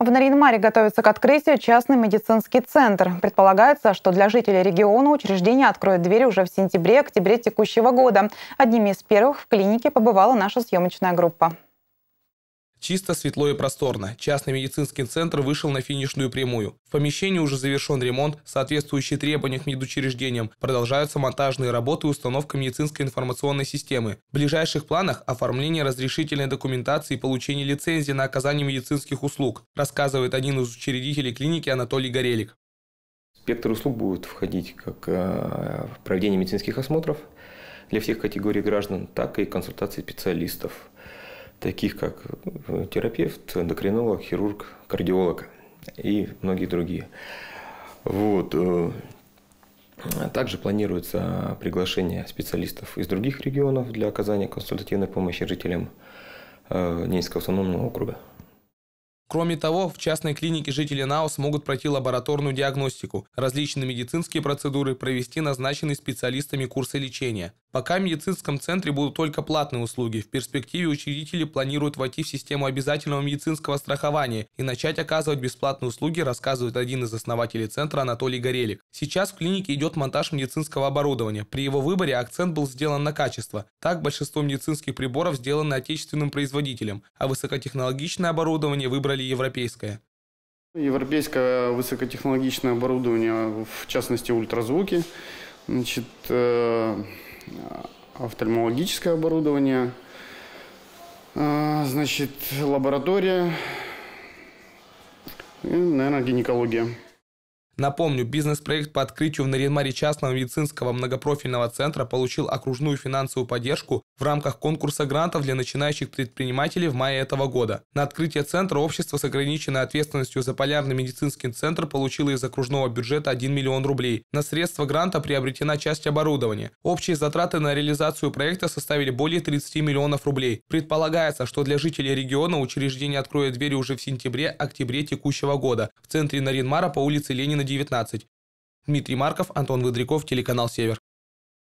В Наринмаре готовится к открытию частный медицинский центр. Предполагается, что для жителей региона учреждение откроет двери уже в сентябре-октябре текущего года. Одними из первых в клинике побывала наша съемочная группа. Чисто, светло и просторно. Частный медицинский центр вышел на финишную прямую. В помещении уже завершен ремонт, соответствующий требованиям к медучреждениям. Продолжаются монтажные работы и установка медицинской информационной системы. В ближайших планах оформление разрешительной документации и получение лицензии на оказание медицинских услуг, рассказывает один из учредителей клиники Анатолий Горелик. Спектр услуг будет входить как э, проведение медицинских осмотров для всех категорий граждан, так и консультации специалистов таких как э, терапевт, эндокринолог, хирург, кардиолог и многие другие. Вот. Э, также планируется приглашение специалистов из других регионов для оказания консультативной помощи жителям э, Ненецкого автономного округа. Кроме того, в частной клинике жители НАО смогут пройти лабораторную диагностику, различные медицинские процедуры, провести назначенные специалистами курсы лечения. Пока в медицинском центре будут только платные услуги, в перспективе учредители планируют войти в систему обязательного медицинского страхования и начать оказывать бесплатные услуги, рассказывает один из основателей центра Анатолий Горелик. Сейчас в клинике идет монтаж медицинского оборудования. При его выборе акцент был сделан на качество. Так, большинство медицинских приборов сделаны отечественным производителем, а высокотехнологичное оборудование выбрали европейское. Европейское высокотехнологичное оборудование, в частности ультразвуки, значит, э офтальмологическое оборудование, а, значит, лаборатория и, наверное, гинекология. Напомню, бизнес-проект по открытию в Наринмаре частного медицинского многопрофильного центра получил окружную финансовую поддержку в рамках конкурса грантов для начинающих предпринимателей в мае этого года. На открытие центра общество с ограниченной ответственностью за полярный медицинский центр получило из окружного бюджета 1 миллион рублей. На средства гранта приобретена часть оборудования. Общие затраты на реализацию проекта составили более 30 миллионов рублей. Предполагается, что для жителей региона учреждение откроет двери уже в сентябре-октябре текущего года в центре Наринмара по улице Ленина 19. Дмитрий Марков, Антон Выдряков, телеканал «Север».